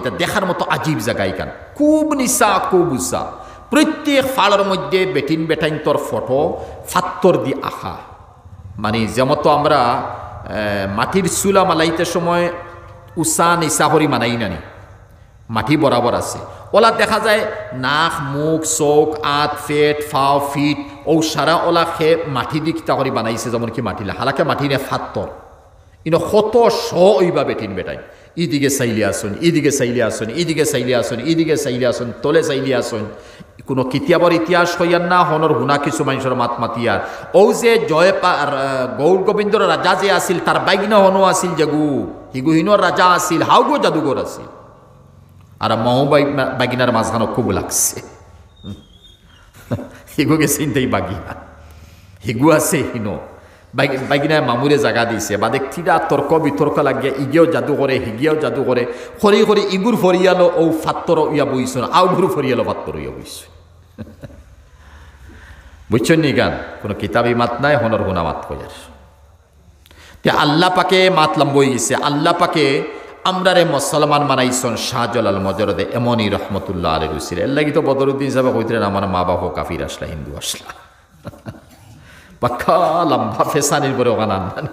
এটা দেখার মতো আজীব জায়গা এখান। খুব নিসা খুব উষা প্রত্যেক ফাড়ের মধ্যে বেটিন বেটাইন তোর ফটো, ফাত্তর দি আঁকা মানে যেমন তো আমরা মাটির চুলা মালাইতে সময় উষা নিচা করি মানাই নানি মাটি বরাবর আছে। ওলা দেখা যায় নাক, মুখ, চোখ, আঁত, পেট ফাও ফিট ও সারা ওলা খে মাটি দি কিতা করে বানাইছে যেমন কি মাটিলে হালাকে মাটি নে ফাত্তর। ইনো কত শ ওইবা বেটিন বেটাই ইদিকে চাইলে আসুন ইদিকে চাইলে আসুন ইদিকে চাইলে আসুন ইদিকে চাইলে আসুন, তলে চাইলে আসুন। কোনো কিতাবর ইতিহাস হইয়ার না, হনর হুনা কিছু মানুষের মাত মাতিয়ার ও যে জয় গৌর গোবিন্দর রাজা যে আছিল তার বাইগনা হনো আছিল যেগু হিগু হিনর রাজা আছিল হাউগো জাদুঘর আছিল। আর মহ বাগিনার মাঝখানো খুব লাগছে। হিগুকে চিন্তাই বাগিনা। হিগু আছে হিনো। বাগিনায় মামুরে জাগা দিছে বাদে কিরা তর্ক বিতর্ক লাগিয়া ইগেও জাদু করে হিগিয়াও জাদু করে খরি খরি ইগুর ফরিয়ালো ও ফাত্তর ইয়া বইছ আউ ঘুরু ফরিয়ালো ফাত্তর ইয়া বইছ বুঝছেন নি গান কোনো কিতাবি মাত নাই হনর গুনা মাত কইয়ার তে আল্লাহ পাকে মাত লম্বই গেছে আল্লাহ পাকে আমরারে মুসলমান মানাইছন শাহজালাল মজরদে এমনই রহমতুল্লাহ আলী রুসির এর লাগি তো বদরুদ্দিন সাহেব কইতেন আমার মা বাবা কাফির আসলা হিন্দু আসলা পাক্কা লম্বা ফেসানির পরে ওখানে আনবানি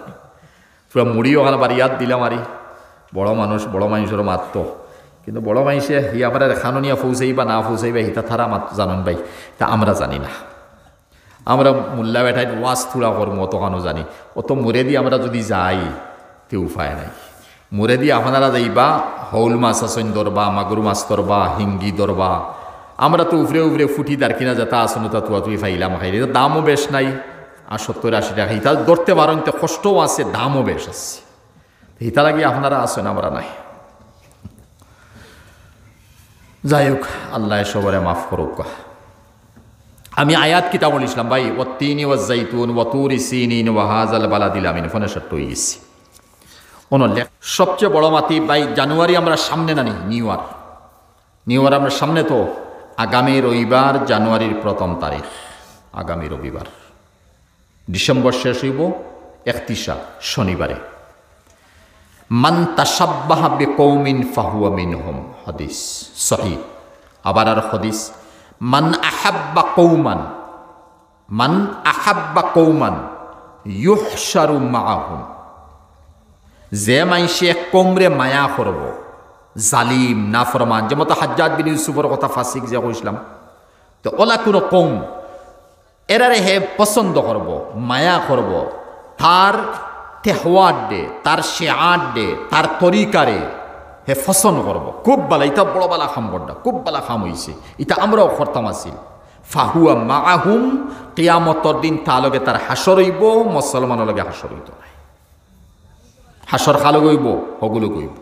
পুরো মুড়ি ওখানে বাড়ি ইয়াদ দিলাম আরি বড় মানুষ, বড় মানুষেরও মাত্র। কিন্তু বড় মানুষে হি আমরা দেখানো নিয়ে ফৌসাই বা না ফৌসাই বা হিতা থারা মাত জানন ভাই। তা আমরা জানি না। আমরা মোল্লা বেঠাই ওয়াজ থুড়া করব অতখানো জানি। অত মুরে দিয়ে আমরা যদি যাই, তে উপায় নাই। মুরে দিয়ে আপনারা যাইবা, হৌল মাছ আসন ধরবা মাগুর মাছ ধরবা হিঙ্গি ধরবা আমরা তো উফরে উফরে ফুটি দার কিনা যাতা আসন তা তুয়া তুই ফাইলাম খাই এটা দামও বেশ নাই। আর সত্তর আশি টাকা। হিতা ধরতে পারেন তো কষ্টও আছে, দামও বেশ আছে। হিতা লাগি আপনারা আসেন আমরা নাই। যাই হোক, আল্লাহ সবরে মাফ করুক। আমি আয়াত কিতাব ইসলাম ভাই ও তিনি ও জাইতুন ও তুরি সিনিন ও হাজাল বালা দিলাম ফোনে গেছি। কোনো লেখ সবচেয়ে বড় মাতি, ভাই, জানুয়ারি আমরা সামনে নানি নিউ ইয়ার। নিউ ইয়ার আমরা সামনে তো, আগামী রবিবার জানুয়ারির প্রথম তারিখ, আগামী রবিবার। ডিসেম্বর শেষ হইব, একত্রিশা শনিবারে। মান তাসাব্বাহা কৌমিন ফাহুয়া মিন হোম হদিস সহি আবার আর হদিস, মান আহাব্বা কৌমান, মান আহাব্বা কৌমান ইউহসারু মাহুম যে মাইসে কমরে মায়া করব, জালিম, নাফরমান, যেমন হাজ্জাদ বিন ইউসুফের কথা ফাঁসিক যে কইসলাম তো ওলা কোনো কম এরারে হে পছন্দ করব, মায়া করব। তার তেহওয়ার ডে তার শেয়ার ডে তার তরিকারে হে ফসন করব। খুব বালা ইটা বড় বালা খাম বড্ডা খুব বালা খাম হইছে। ইটা আমরাও করতাম আছিল। ফাহুয়া মাহুম কিয়ামতর দিন তালগে তার হাসর হইব মুসলমানের লগে হাসর হইত নাই। হাসর খালো গইব হগুলো গইব